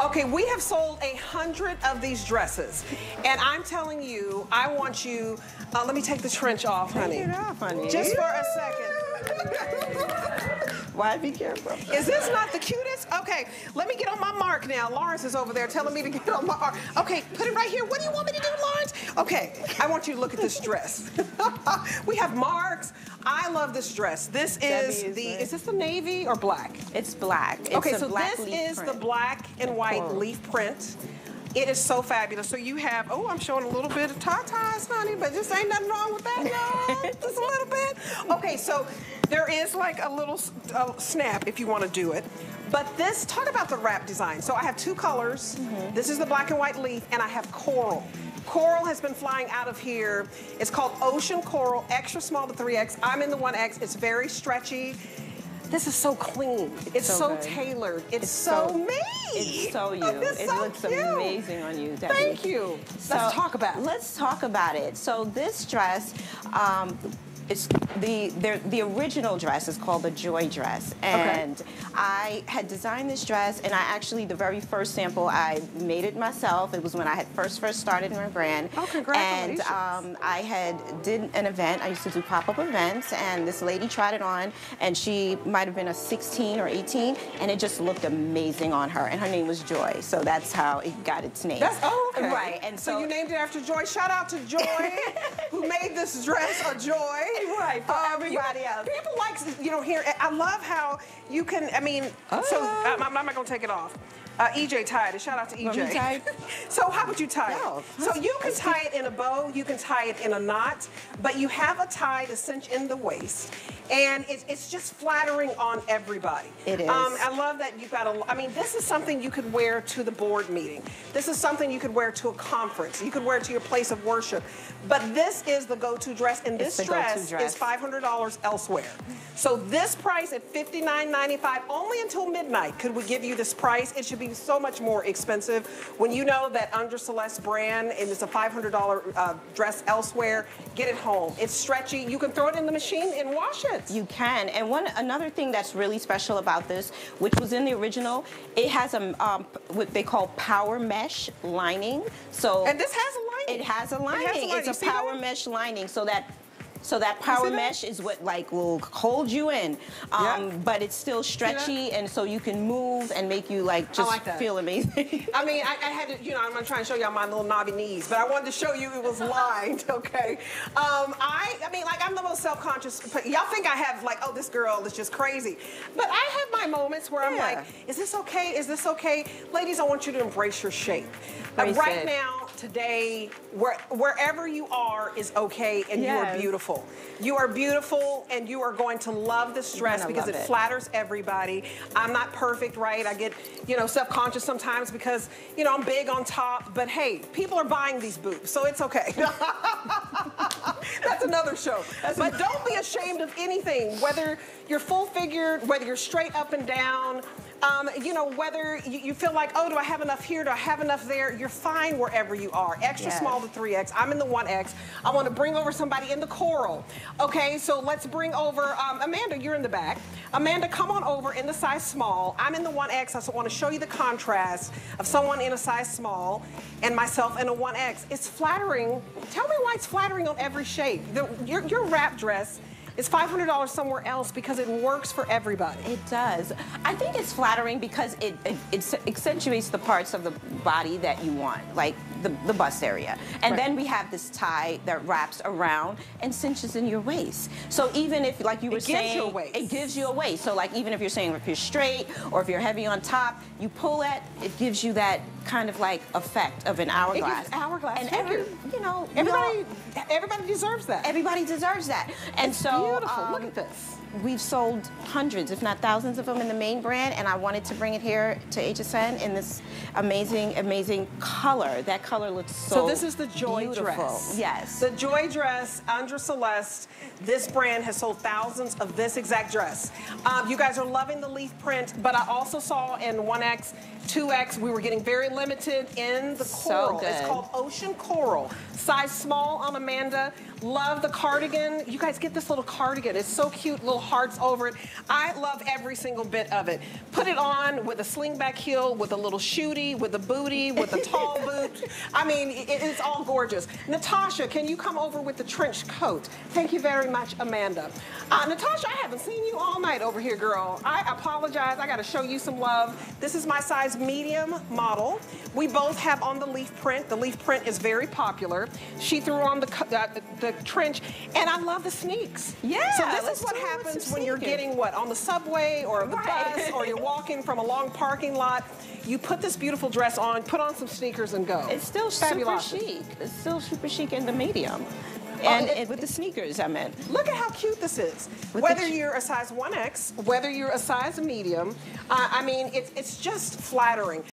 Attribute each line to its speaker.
Speaker 1: Okay, we have sold a hundred of these dresses. And I'm telling you, I want you, uh, let me take the trench off, honey.
Speaker 2: Take it off, honey.
Speaker 1: Just for a second.
Speaker 2: Why be careful?
Speaker 1: Is this not the cutest? Okay, let me get on my mark now. Lawrence is over there telling me to get on my mark. Okay, put it right here. What do you want me to do, Lawrence? Okay, I want you to look at this dress. we have marks. I love this dress. This is the,
Speaker 2: it?
Speaker 1: is this the navy or black?
Speaker 2: It's black. It's
Speaker 1: okay, so
Speaker 2: black
Speaker 1: this is
Speaker 2: print.
Speaker 1: the black and white leaf print. It is so fabulous. So you have, oh, I'm showing a little bit of tatas, honey, but just ain't nothing wrong with that, y'all. just a little bit. Okay, so there is like a little uh, snap if you want to do it. But this, talk about the wrap design. So I have two colors.
Speaker 2: Mm-hmm.
Speaker 1: This is the black and white leaf, and I have coral. Coral has been flying out of here. It's called Ocean Coral, extra small to 3X. I'm in the 1X. It's very stretchy. This is so clean. It's so,
Speaker 2: So
Speaker 1: made. It's,
Speaker 2: It's
Speaker 1: so,
Speaker 2: so-
Speaker 1: me.
Speaker 2: It's so you. It
Speaker 1: so
Speaker 2: looks
Speaker 1: cute.
Speaker 2: amazing on you, Debbie.
Speaker 1: Thank you.
Speaker 2: So,
Speaker 1: Let's talk about it.
Speaker 2: Let's talk about it. So this dress, um, it's the, the the original dress is called the Joy dress, and I had designed this dress, and I actually the very first sample I made it myself. It was when I had first first started my brand.
Speaker 1: Oh, congratulations.
Speaker 2: And um, I had did an event. I used to do pop up events, and this lady tried it on, and she might have been a 16 or 18, and it just looked amazing on her. And her name was Joy, so that's how it got its name.
Speaker 1: That's oh okay.
Speaker 2: Right, and so,
Speaker 1: you named it after Joy. Shout out to Joy, who made this dress a joy.
Speaker 2: Right, for
Speaker 1: Um,
Speaker 2: everybody
Speaker 1: you-
Speaker 2: else.
Speaker 1: People like you know here. I love how you can. I mean, so
Speaker 2: Oh.
Speaker 1: I'm, I'm not gonna take it off. Uh, EJ tied it. Shout out to EJ.
Speaker 2: Want me to tie
Speaker 1: so how would you tie
Speaker 2: No,
Speaker 1: it? So you can tie it in a bow. You can tie it in a knot, but you have a tie to cinch in the waist, and it's, it's just flattering on everybody.
Speaker 2: It is.
Speaker 1: Um, I love that you've got a. I mean, this is something you could wear to the board meeting. This is something you could wear to a conference. You could wear it to your place of worship. But this is the go-to dress, and
Speaker 2: It's
Speaker 1: this dress,
Speaker 2: dress.
Speaker 1: is five hundred dollars elsewhere. So this price at $59.95, only until midnight, could we give you this price? It should be so much more expensive when you know that Undra Celeste brand and it's a five hundred dollar uh, dress elsewhere. Get it home. It's stretchy. You can throw it in the machine and wash it.
Speaker 2: You can. And one another thing that's really special about this, which was in the original, it has a um, what they call power mesh lining. So
Speaker 1: and this has a lining.
Speaker 2: it has a lining.
Speaker 1: It has a lining.
Speaker 2: It's
Speaker 1: You
Speaker 2: a power
Speaker 1: that?
Speaker 2: mesh lining, so that. So that power mesh is what like will hold you in, um,
Speaker 1: Yeah.
Speaker 2: but it's still stretchy, and so you can move and make you like just
Speaker 1: like
Speaker 2: feel amazing.
Speaker 1: I mean, I, I had to, you know, I'm gonna try and show y'all my little knobby knees, but I wanted to show you it was lined, okay? Um, I, I mean, I'm the most self-conscious. Y'all think I have, like, oh, this girl is just crazy. But I have my moments where I'm like, is this okay? Is this okay? Ladies, I want you to embrace your shape.
Speaker 2: Embrace
Speaker 1: right
Speaker 2: it.
Speaker 1: now, today, where, wherever you are is okay, and you are beautiful. You are beautiful, and you are going to love this dress because it
Speaker 2: it.
Speaker 1: flatters everybody. I'm not perfect, right? I get, you know, self-conscious sometimes because, you know, I'm big on top. But hey, people are buying these boobs, so it's okay. That's another show. That's but don't be ashamed of anything, whether you're full-figured, whether you're straight up and down. Um, you know, whether you, you feel like, oh, do I have enough here? Do I have enough there? You're fine wherever you are. Extra
Speaker 2: Yes.
Speaker 1: small to 3X. I'm in the 1X. I want to bring over somebody in the coral. Okay, so let's bring over um, Amanda. You're in the back. Amanda, come on over in the size small. I'm in the 1X. I want to show you the contrast of someone in a size small and myself in a 1X. It's flattering. Tell me why it's flattering on every shape. The, your, your wrap dress is $500 somewhere else because it works for everybody.
Speaker 2: It does. I think it's flattering because it, it, it accentuates the parts of the body that you want, like the, the bust area. And
Speaker 1: Right.
Speaker 2: then we have this tie that wraps around and cinches in your waist. So even if, like you were
Speaker 1: It gives
Speaker 2: saying,
Speaker 1: you a waist.
Speaker 2: it gives you a waist. So like even if you're saying if you're straight or if you're heavy on top, you pull it, it gives you that kind of like effect of an hourglass.
Speaker 1: hourglass
Speaker 2: And every, you know,
Speaker 1: Everybody, everybody deserves that.
Speaker 2: Everybody deserves that. And
Speaker 1: It's
Speaker 2: so
Speaker 1: beautiful. Look
Speaker 2: um,
Speaker 1: at this.
Speaker 2: We've sold hundreds, if not thousands of them in the main brand, and I wanted to bring it here to HSN in this amazing, amazing color. That color looks so
Speaker 1: So this is the Joy
Speaker 2: beautiful.
Speaker 1: dress.
Speaker 2: Yes.
Speaker 1: The Joy dress, Undra Celeste. This brand has sold thousands of this exact dress. Um, you guys are loving the leaf print, but I also saw in 1X, 2X, we were getting very limited in the coral.
Speaker 2: So
Speaker 1: coral. It's called Ocean Coral. Size small on Amanda. Love the cardigan. You guys get this little cardigan. It's so cute, little hearts over it. I love every single bit of it. Put it on with a slingback heel, with a little shooty, with a booty, with a tall boot. I mean, it, it's all gorgeous. Natasha, can you come over with the trench coat? Thank you very much, Amanda. Uh, Natasha, I haven't seen you all night over here, girl. I apologize. I got to show you some love. This is my size medium model. We both have on the leaf print. The leaf print is very popular. She threw on the, uh, the trench, and I love the sneaks.
Speaker 2: Yeah,
Speaker 1: So this is what
Speaker 2: do it with
Speaker 1: happens when you're getting what on the subway or the
Speaker 2: Right.
Speaker 1: bus or you're walking from a long parking lot. You put this beautiful dress on, put on some sneakers, and go.
Speaker 2: It's still
Speaker 1: Fabulous.
Speaker 2: super chic. It's still super chic in the medium.
Speaker 1: Oh,
Speaker 2: And,
Speaker 1: it-
Speaker 2: and with the sneakers, I meant.
Speaker 1: Look at how cute this is.
Speaker 2: With
Speaker 1: whether
Speaker 2: the
Speaker 1: you're a size 1X, whether you're a size medium, uh, I mean, it's, it's just flattering.